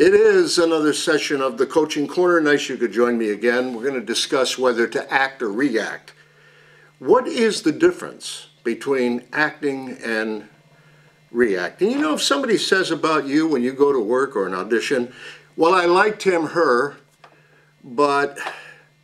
It is another session of the Coaching Corner. Nice you could join me again. We're going to discuss whether to act or react. What is the difference between acting and reacting? You know, if somebody says about you when you go to work or an audition, well, I liked him, her, but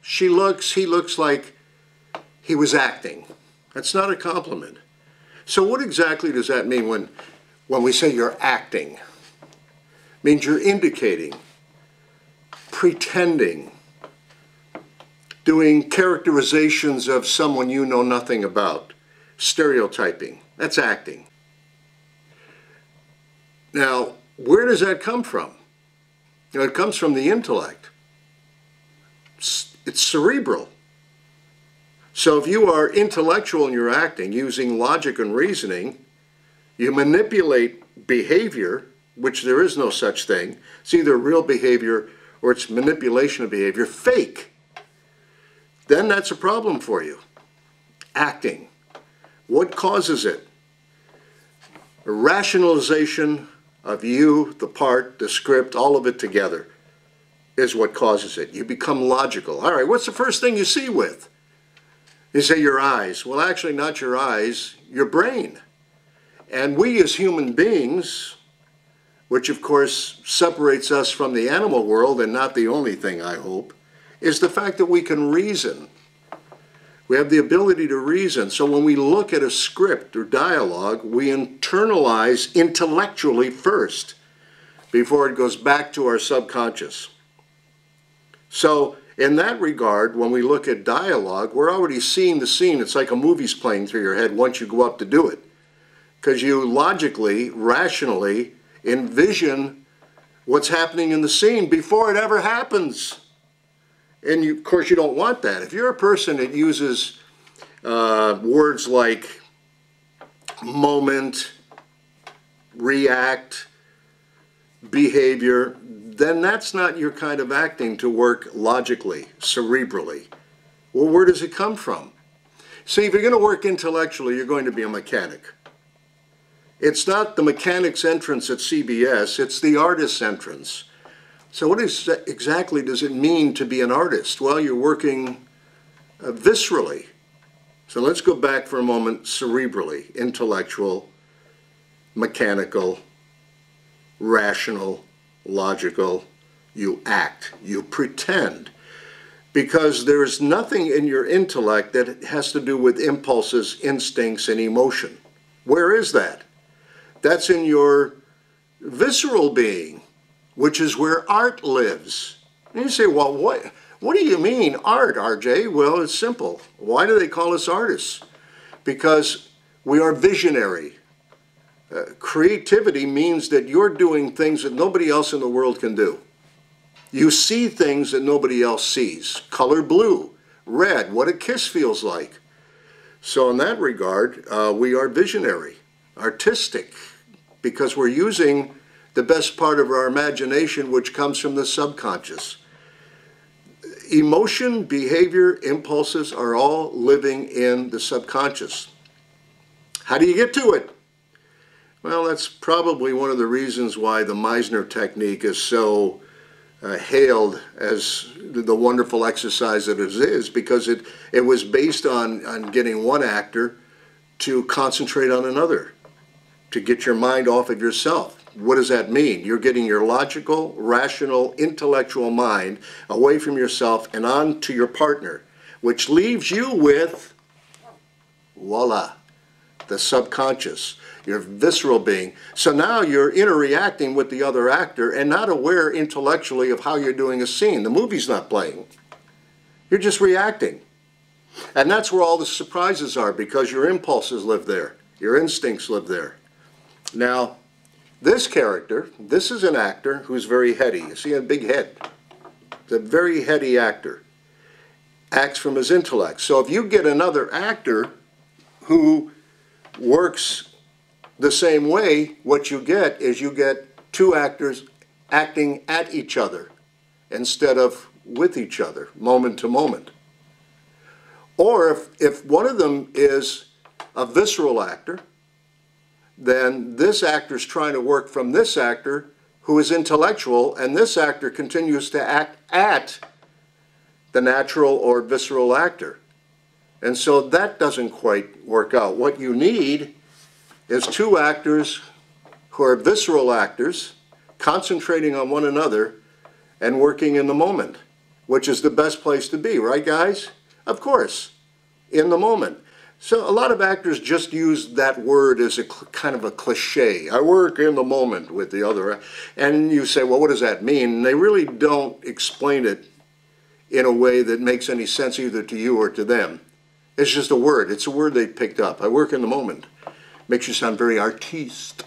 she looks, he looks like he was acting. That's not a compliment. So what exactly does that mean when, when we say you're acting? Means you're indicating, pretending, doing characterizations of someone you know nothing about, stereotyping. That's acting. Now, where does that come from? You know, it comes from the intellect. It's, it's cerebral. So if you are intellectual in your acting, using logic and reasoning, you manipulate behavior which there is no such thing. It's either real behavior or it's manipulation of behavior, fake. Then that's a problem for you. Acting. What causes it? A rationalization of you, the part, the script, all of it together is what causes it. You become logical. All right, what's the first thing you see with? You say your eyes. Well, actually, not your eyes, your brain. And we as human beings, which of course separates us from the animal world and not the only thing, I hope, is the fact that we can reason. We have the ability to reason. So when we look at a script or dialogue, we internalize intellectually first before it goes back to our subconscious. So in that regard, when we look at dialogue, we're already seeing the scene. It's like a movie's playing through your head once you go up to do it. Because you logically, rationally, envision what's happening in the scene before it ever happens. And you, of course, you don't want that. If you're a person that uses uh, words like moment, react, behavior, then that's not your kind of acting to work logically, cerebrally. Well, where does it come from? See, if you're going to work intellectually, you're going to be a mechanic. It's not the mechanic's entrance at CBS, it's the artist's entrance. So what is, exactly does it mean to be an artist? Well, you're working uh, viscerally. So let's go back for a moment cerebrally, intellectual, mechanical, rational, logical. You act, you pretend. Because there is nothing in your intellect that has to do with impulses, instincts, and emotion. Where is that? That's in your visceral being, which is where art lives. And you say, well, what, what do you mean art, RJ? Well, it's simple. Why do they call us artists? Because we are visionary. Uh, creativity means that you're doing things that nobody else in the world can do. You see things that nobody else sees. Color blue, red, what a kiss feels like. So in that regard, uh, we are visionary artistic because we're using the best part of our imagination, which comes from the subconscious. Emotion, behavior, impulses are all living in the subconscious. How do you get to it? Well, that's probably one of the reasons why the Meisner technique is so uh, hailed as the wonderful exercise that it is because it, it was based on, on getting one actor to concentrate on another to get your mind off of yourself. What does that mean? You're getting your logical, rational, intellectual mind away from yourself and on to your partner, which leaves you with, voila, the subconscious, your visceral being. So now you're interacting with the other actor and not aware intellectually of how you're doing a scene. The movie's not playing. You're just reacting. And that's where all the surprises are because your impulses live there. Your instincts live there. Now, this character, this is an actor who's very heady. You see a big head. He's a very heady actor. Acts from his intellect. So if you get another actor who works the same way, what you get is you get two actors acting at each other instead of with each other, moment to moment. Or if, if one of them is a visceral actor, then this actor's trying to work from this actor who is intellectual, and this actor continues to act at the natural or visceral actor. And so that doesn't quite work out. What you need is two actors who are visceral actors, concentrating on one another and working in the moment, which is the best place to be, right, guys? Of course, in the moment. So a lot of actors just use that word as a kind of a cliche. I work in the moment with the other. And you say, well, what does that mean? And they really don't explain it in a way that makes any sense either to you or to them. It's just a word. It's a word they picked up. I work in the moment. Makes you sound very artiste.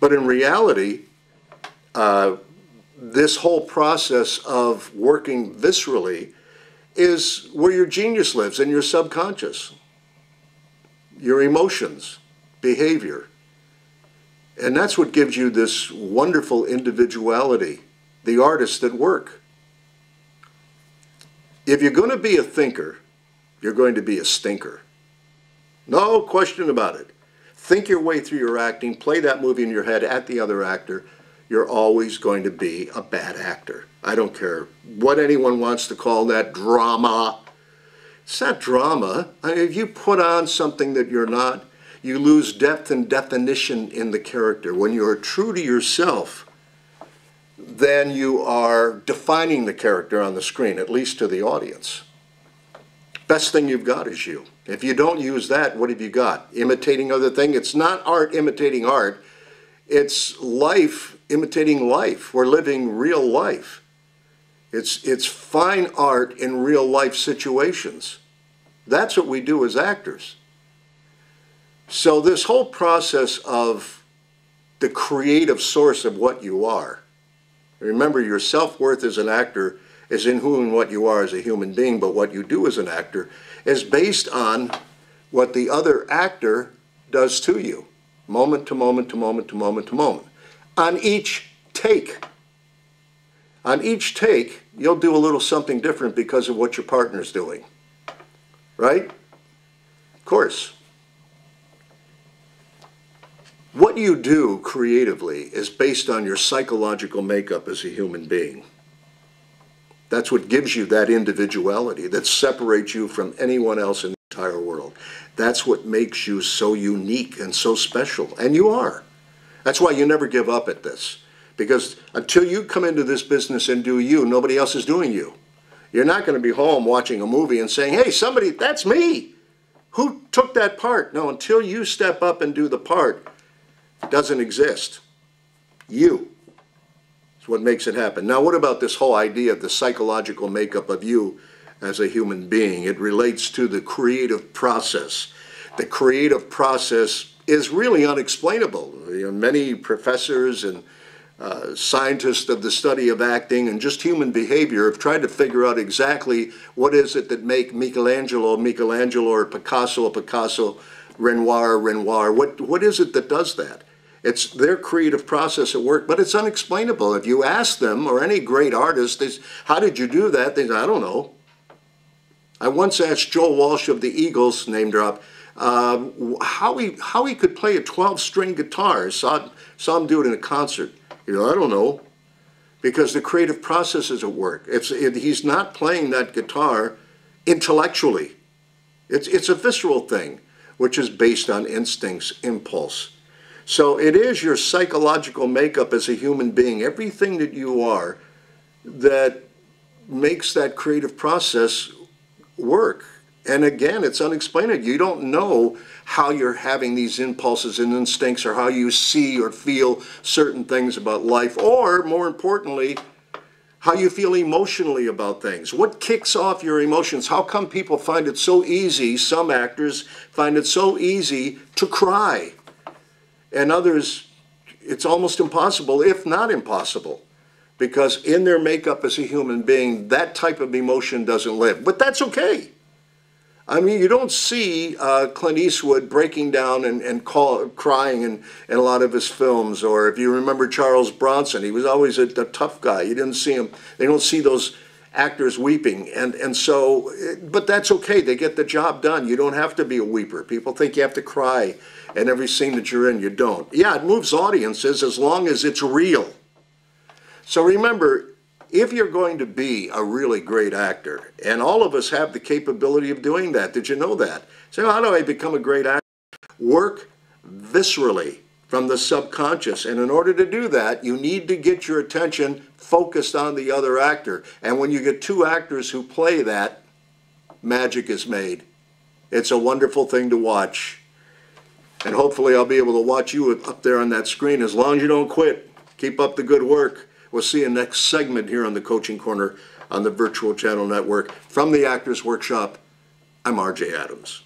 But in reality, uh, this whole process of working viscerally is where your genius lives in your subconscious, your emotions, behavior. And that's what gives you this wonderful individuality, the artist that work. If you're going to be a thinker, you're going to be a stinker. No question about it. Think your way through your acting, play that movie in your head at the other actor. You're always going to be a bad actor. I don't care what anyone wants to call that drama. It's not drama. I mean, if you put on something that you're not, you lose depth and definition in the character. When you're true to yourself, then you are defining the character on the screen, at least to the audience. Best thing you've got is you. If you don't use that, what have you got? Imitating other thing? It's not art imitating art. It's life imitating life. We're living real life. It's, it's fine art in real life situations. That's what we do as actors. So this whole process of the creative source of what you are, remember your self-worth as an actor is in who and what you are as a human being, but what you do as an actor is based on what the other actor does to you, moment to moment to moment to moment to moment, on each take. On each take, you'll do a little something different because of what your partner's doing. Right? Of course. What you do creatively is based on your psychological makeup as a human being. That's what gives you that individuality that separates you from anyone else in the entire world. That's what makes you so unique and so special. And you are. That's why you never give up at this. Because until you come into this business and do you, nobody else is doing you. You're not going to be home watching a movie and saying, hey, somebody, that's me. Who took that part? No, until you step up and do the part, it doesn't exist. You is what makes it happen. Now, what about this whole idea of the psychological makeup of you as a human being? It relates to the creative process. The creative process is really unexplainable. You know, many professors and uh, scientists of the study of acting and just human behavior have tried to figure out exactly what is it that make Michelangelo Michelangelo or Picasso Picasso, Renoir Renoir. What what is it that does that? It's their creative process at work, but it's unexplainable. If you ask them or any great artist, they, how did you do that? They say, I don't know. I once asked Joe Walsh of the Eagles, name drop, uh, how he how he could play a 12-string guitar. Saw saw him do it in a concert. You know, I don't know. Because the creative process is at work. It's, it, he's not playing that guitar intellectually. It's, it's a visceral thing, which is based on instincts, impulse. So it is your psychological makeup as a human being, everything that you are, that makes that creative process work. And again, it's unexplainable. You don't know how you're having these impulses and instincts or how you see or feel certain things about life, or more importantly, how you feel emotionally about things. What kicks off your emotions? How come people find it so easy, some actors find it so easy to cry, and others, it's almost impossible, if not impossible, because in their makeup as a human being, that type of emotion doesn't live. But that's okay. I mean, you don't see uh, Clint Eastwood breaking down and, and call, crying in, in a lot of his films. Or if you remember Charles Bronson, he was always a, a tough guy. You didn't see him. They don't see those actors weeping. And, and so, eh, but that's okay. They get the job done. You don't have to be a weeper. People think you have to cry in every scene that you're in. You don't. Yeah, it moves audiences as long as it's real. So remember, if you're going to be a really great actor, and all of us have the capability of doing that, did you know that? So how do I become a great actor? Work viscerally from the subconscious. And in order to do that, you need to get your attention focused on the other actor. And when you get two actors who play that, magic is made. It's a wonderful thing to watch. And hopefully I'll be able to watch you up there on that screen as long as you don't quit. Keep up the good work. We'll see you next segment here on the Coaching Corner on the Virtual Channel Network. From the Actors Workshop, I'm RJ Adams.